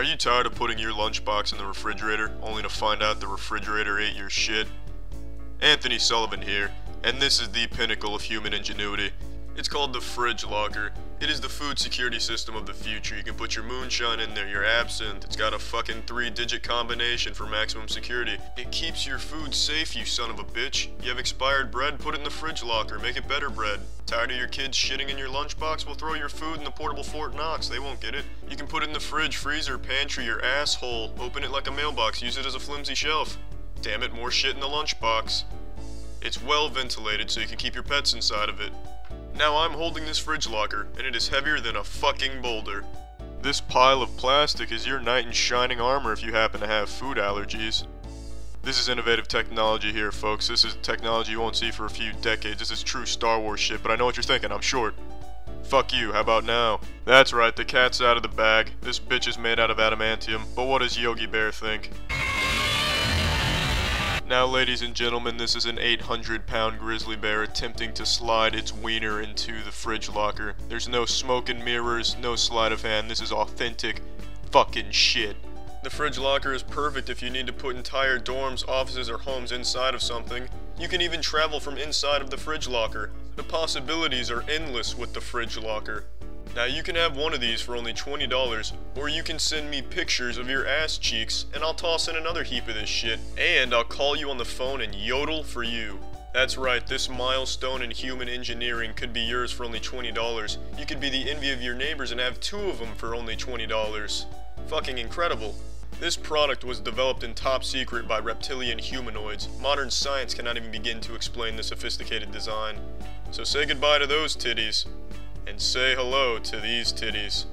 Are you tired of putting your lunchbox in the refrigerator only to find out the refrigerator ate your shit? Anthony Sullivan here, and this is the pinnacle of human ingenuity. It's called the fridge locker. It is the food security system of the future. You can put your moonshine in there, your absinthe. It's got a fucking three digit combination for maximum security. It keeps your food safe, you son of a bitch. You have expired bread, put it in the fridge locker. Make it better bread. Tired of your kids shitting in your lunchbox? Well, throw your food in the portable Fort Knox. They won't get it. You can put it in the fridge, freezer, pantry, your asshole. Open it like a mailbox. Use it as a flimsy shelf. Damn it, more shit in the lunchbox. It's well ventilated so you can keep your pets inside of it. Now I'm holding this fridge locker, and it is heavier than a fucking boulder. This pile of plastic is your knight in shining armor if you happen to have food allergies. This is innovative technology here, folks. This is technology you won't see for a few decades. This is true Star Wars shit, but I know what you're thinking. I'm short. Fuck you, how about now? That's right, the cat's out of the bag. This bitch is made out of adamantium, but what does Yogi Bear think? Now, ladies and gentlemen, this is an 800 pound grizzly bear attempting to slide its wiener into the fridge locker. There's no smoke and mirrors, no sleight of hand. This is authentic fucking shit. The fridge locker is perfect if you need to put entire dorms, offices, or homes inside of something. You can even travel from inside of the fridge locker. The possibilities are endless with the fridge locker. Now you can have one of these for only $20, or you can send me pictures of your ass cheeks, and I'll toss in another heap of this shit, and I'll call you on the phone and yodel for you. That's right, this milestone in human engineering could be yours for only $20. You could be the envy of your neighbors and have two of them for only $20. Fucking incredible. This product was developed in top secret by reptilian humanoids. Modern science cannot even begin to explain the sophisticated design. So say goodbye to those titties and say hello to these titties.